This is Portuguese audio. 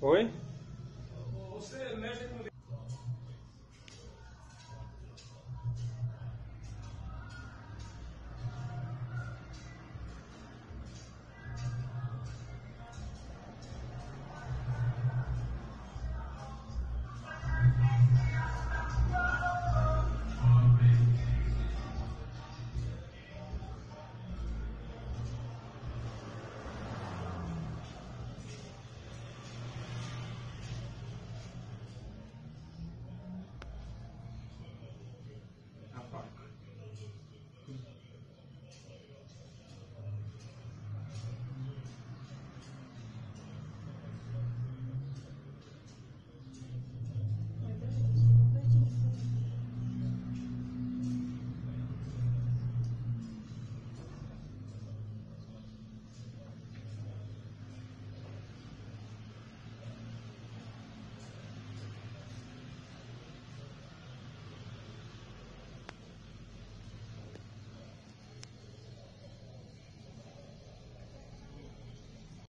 Oi?